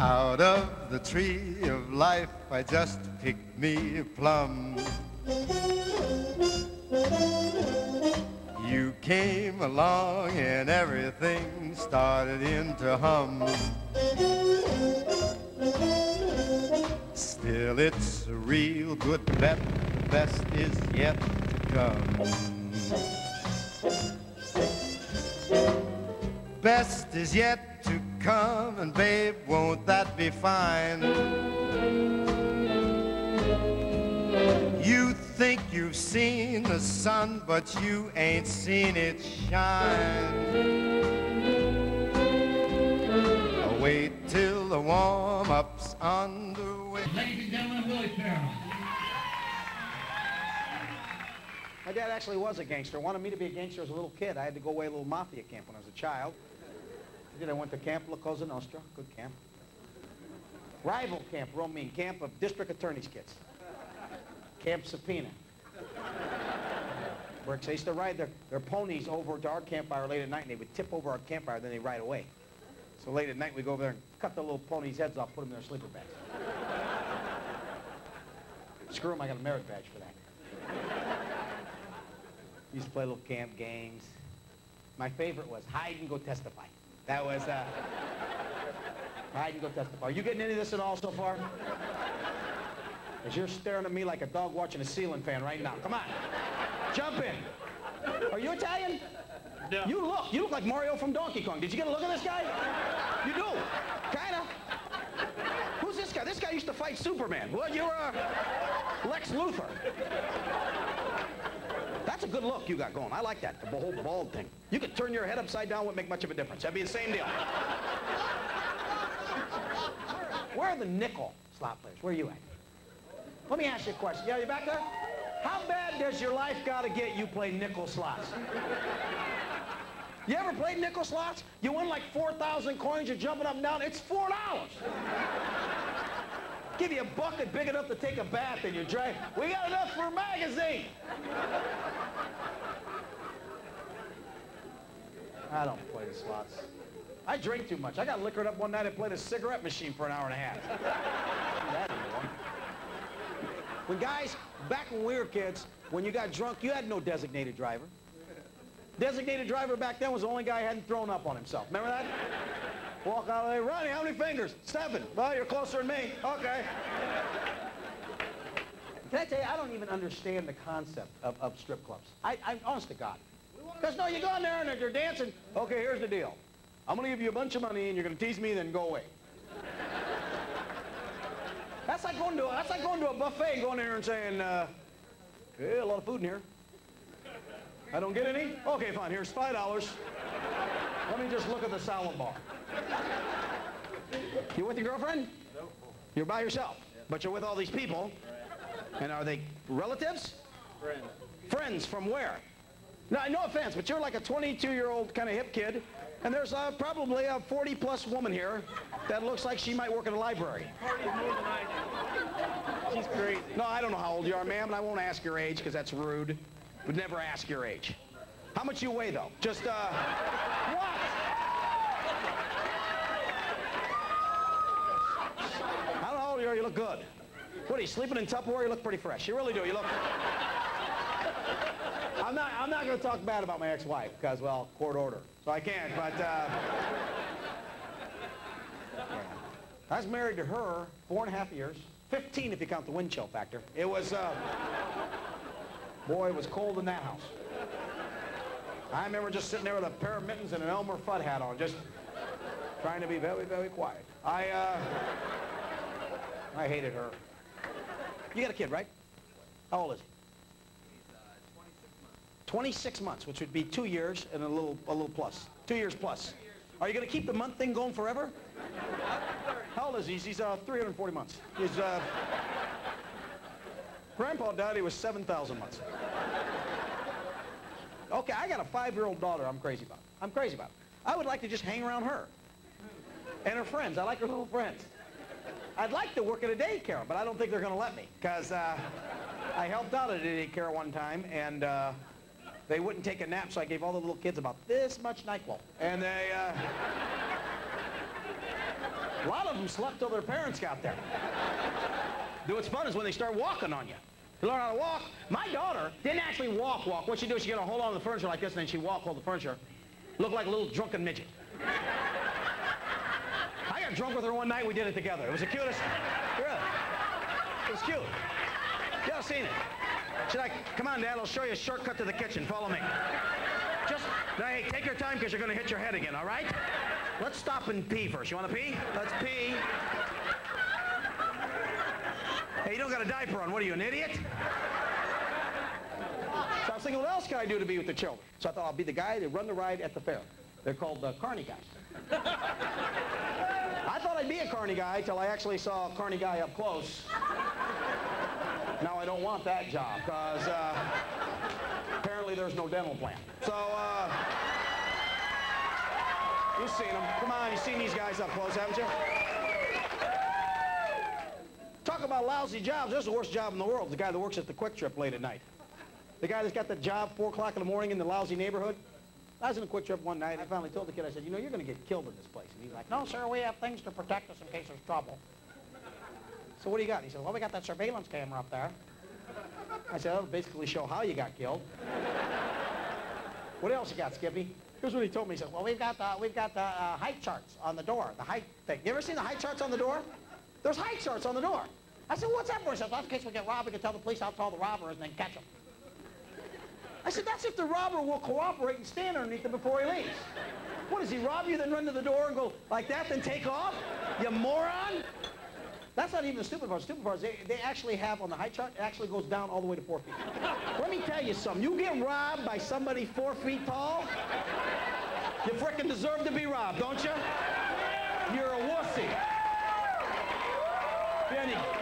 Out of the tree of life, I just picked me a plum. You came along and everything started into hum. Still, it's a real good bet. The best is yet to come. Best is yet come, and babe, won't that be fine? You think you've seen the sun, but you ain't seen it shine. Wait till the warm-up's underway. Ladies and gentlemen, Willie Farrell. My dad actually was a gangster. Wanted me to be a gangster as a little kid. I had to go away a little mafia camp when I was a child. I did. I went to Camp La Cosa Nostra. Good camp. Rival camp, Rome mean. Camp of district attorney's kids. Camp Subpoena. Works. They used to ride their, their ponies over to our campfire late at night, and they would tip over our campfire, then they'd ride away. So late at night, we'd go over there and cut the little ponies' heads off, put them in their sleeper bags. Screw them, I got a merit badge for that. Used to play little camp games. My favorite was hide and go testify. That was, uh, hide and go testify. Are you getting any of this at all so far? As you're staring at me like a dog watching a ceiling fan right now. Come on. Jump in. Are you Italian? No. You look. You look like Mario from Donkey Kong. Did you get a look at this guy? You do. Kinda. Who's this guy? This guy used to fight Superman. Well, you're uh, Lex Luthor. That's a good look you got going. I like that, the whole bald thing. You could turn your head upside down, wouldn't make much of a difference. That'd be the same deal. Where are the nickel slot players? Where are you at? Let me ask you a question. Yeah, you back there? How bad does your life got to get you play nickel slots? You ever played nickel slots? You win like 4,000 coins, you're jumping up and down. It's $4. Give you a bucket big enough to take a bath in your dry. We got enough for a magazine. I don't play the slots. I drink too much. I got liquored up one night and played a cigarette machine for an hour and a half. When guys, back when we were kids, when you got drunk, you had no designated driver. Designated driver back then was the only guy who hadn't thrown up on himself. Remember that? Walk out of there, Ronnie, how many fingers? Seven. Well, you're closer than me. Okay. Can I tell you, I don't even understand the concept of, of strip clubs. I, I'm honest to God. Because no, you go in there and they're dancing. Okay, here's the deal. I'm going to give you a bunch of money and you're going to tease me, and then go away. That's like going to a, that's like going to a buffet and going in there and saying, uh, hey, a lot of food in here. I don't get any? Okay, fine. Here's five dollars. Let me just look at the salad bar. You with your girlfriend? No. You're by yourself, but you're with all these people. And are they relatives? Friends. Friends from where? No, no offense, but you're like a 22-year-old kind of hip kid, and there's uh, probably a 40-plus woman here that looks like she might work in a library. More than I do. She's crazy. No, I don't know how old you are, ma'am, and I won't ask your age because that's rude. Would never ask your age. How much you weigh, though? Just, uh, what? How old you are. You look good. What are you sleeping in Tupperware? You look pretty fresh. You really do. You look. I'm not. I'm not going to talk bad about my ex-wife because, well, court order, so I can't. But uh, I was married to her four and a half years, 15 if you count the wind chill factor. It was. Uh, boy, it was cold in that house. I remember just sitting there with a pair of mittens and an Elmer Fudd hat on, just trying to be very, very quiet. I, uh, I hated her. You got a kid, right? How old is he? 26 months, 26 months, which would be two years and a little, a little plus. Two years plus. Are you going to keep the month thing going forever? How old is he? He's uh, 340 months. He's, uh, Grandpa died, he was 7,000 months. Okay, I got a five-year-old daughter I'm crazy about. I'm crazy about. I would like to just hang around her and her friends. I like her little friends. I'd like to work at a daycare, but I don't think they're going to let me because uh, I helped out at a daycare one time, and uh, they wouldn't take a nap, so I gave all the little kids about this much NyQuil. And they... Uh, A lot of them slept till their parents got there. Do what's fun is when they start walking on you. You learn how to walk. My daughter didn't actually walk, walk. What she do is she get a hold on to the furniture like this, and then she walk, hold the furniture. Look like a little drunken midget. I got drunk with her one night. We did it together. It was the cutest. Really. It was cute. Y'all seen it. She's like, come on, Dad, I'll show you a shortcut to the kitchen. Follow me. Just, hey, take your time because you're going to hit your head again, all right? Let's stop and pee first. You want to pee? Let's pee. Hey, you don't got a diaper on. What are you, an idiot? So I was thinking, what else can I do to be with the children? So I thought I'll be the guy that run the ride at the fair. They're called the carny guys. I thought I'd be a carny guy till I actually saw a carny guy up close. Now I don't want that job because uh, apparently there's no dental plan. So, uh, you've seen them. Come on, you've seen these guys up close, haven't you? Talk about lousy jobs. This is the worst job in the world. The guy that works at the QuikTrip late at night. The guy that's got the job 4 o'clock in the morning in the lousy neighborhood. I was in a QuikTrip one night. I finally told the kid, I said, you know, you're going to get killed in this place. And he's like, no, sir, we have things to protect us in case there's trouble. So what do you got? He said, well, we got that surveillance camera up there. I said, that'll basically show how you got killed. what else you got, Skippy? Here's what he told me. He said, well, we've got the, we've got the uh, height charts on the door, the height thing. You ever seen the height charts on the door? There's height charts on the door. I said, what's that for? He says, well, in case we get robbed, we can tell the police how tall the robber is and then catch him. I said, that's if the robber will cooperate and stand underneath him before he leaves. What, does he rob you, then run to the door and go like that, then take off? You moron! That's not even the stupid part. The stupid part is they, they actually have on the height chart, it actually goes down all the way to four feet. Let me tell you something. You get robbed by somebody four feet tall, you frickin' deserve to be robbed, don't you? You're a wussy. Benny.